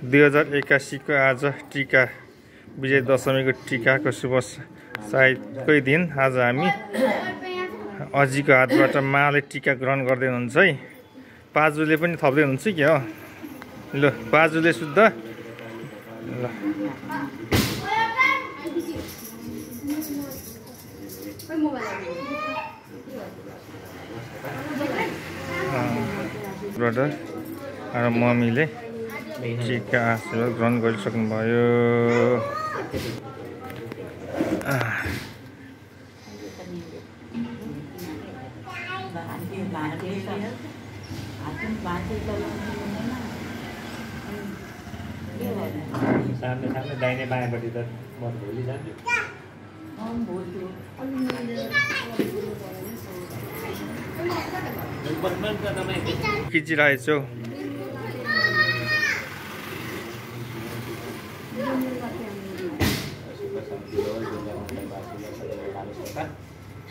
दुई हजार एक्कासीको आज टिका विजय दशमीको टिकाको शुभ सायदकै दिन। आज हामी अजीको हातबाट माले टिका ग्रहण गर्दै हुनुहुन्छ है। पाजुले पनि थप्दै हुनुहुन्छ कि हो? ल पाजुले शुद्ध। ल। र मम्मीले टिका आशीर्वाद ग्रहण गरिसक्नुभयो। सामने सामने दाहिने बायाँपट्टि त म भोलि जान्छु। खिचिरहेछौ।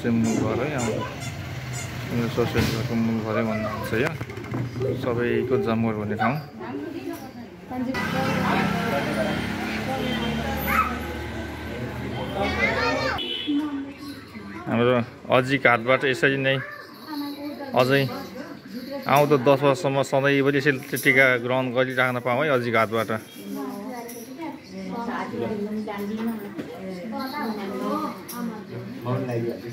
चाहिँ मूल घर है यो सोसाइटीको मूल घरै भन्नुहुन्छ यो। सबैको जमघर भन्ने ठाउँ। हाम्रो अजीको हातबाट यसरी नै अझै आउँदो दस वर्षसम्म सधैँभरि यसरी टिका ग्रहण गरिराख्न पाऊँ है अजीको हातबाट मौन लागिहाल्यो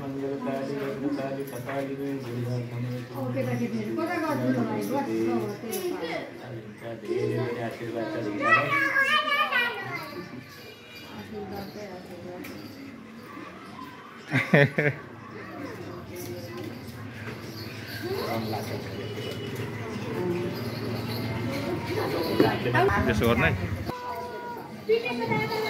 मङ्गलकारी अग्रकारी कपाली धेरै धेरै आशीर्वाद छ दिदीलाई। त्यसो गर्नु है अब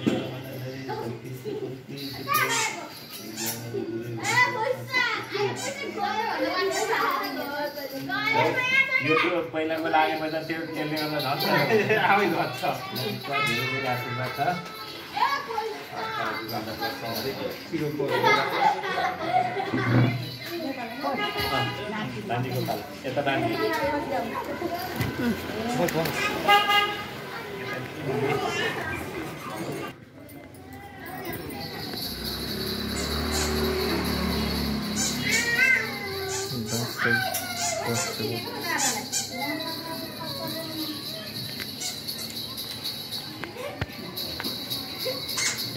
यो त्यो पहिलाको लागेपछि त त्यो त्यसले गर्दा झन् आमै घट्छ धेरै धेरै आशीर्वाद छ यता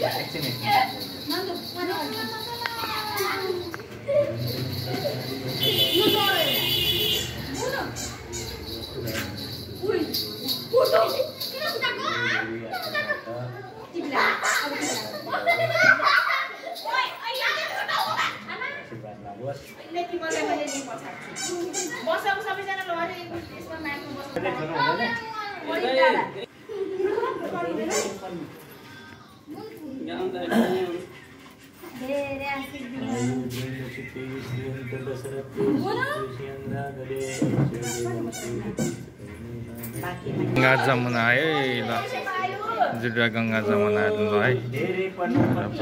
एकछिन एकछिन आशीर्वाद लागोस् बसौँ सबैजना ल अरे यसमा म्याटमा बसौँ हुँदैन धेरै आशीर्वाद गङ्गा जमुना है ल। जुडुवा गङ्गा जमुना ल है। धेरै पढ्नुपर्छ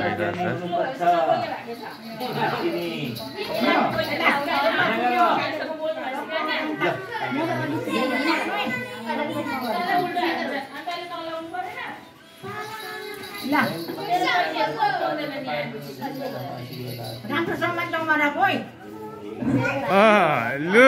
भइरहेछ। पढ्नुपर्छ किनी राम्रो सम्मान जमारा कोही अँ लु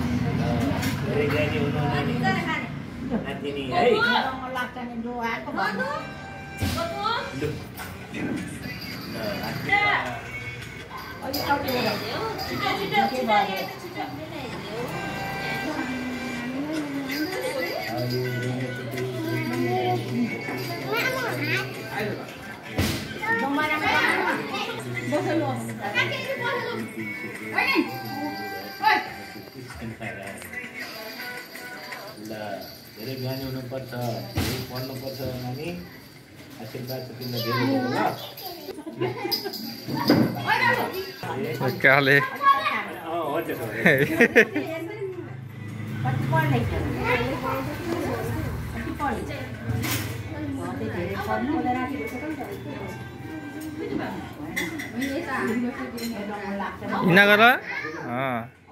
लु अँ न यहाँ टिकी लगाइदिएको त किन नि ल अँ जयन्ती मङ्गल काली काली कालिनी नसो हुन्छ र मलाई धेरै ज्ञानी हुनु नानी नातिनी है लु ल, आयु ल धेरै ज्ञानी हुनुपर्छ धेरै पढ्नुपर्छ नानी। आशीर्वाद चाहिँ तिमीलाई धेरै त्यसो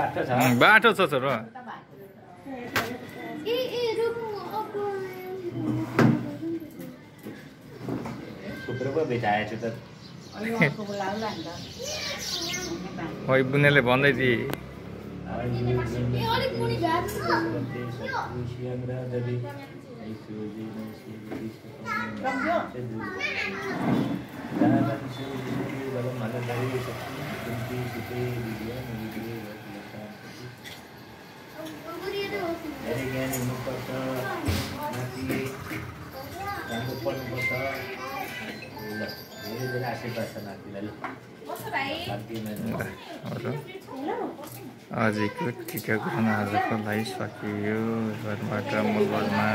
बाटो छ। बाटो छ छोरो खोइ बुनेले भन्दै थिए। हुनुपर्छ माथि ल धेरै धेरै आशीर्वाद छ आजको टिकाकरण आजको लागि सकियो। घरबाट मलबलमा